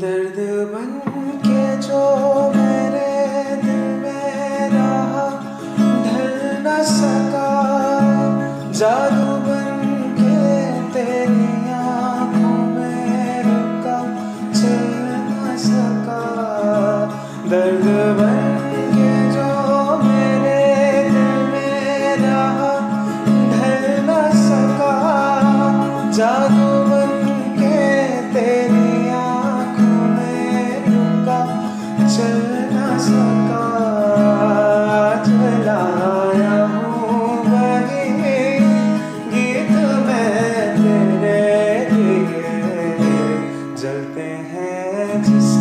दर्द बन के जो मेरे दिल में रहा, ढल न सका। जादू बन के तेरी आँखों में रुका, चल न सका। दर्द बन के जो मेरे दिल में रहा, ढल न सका। जादू बन के तेरी चल न सका गीत जलते हैं जिसके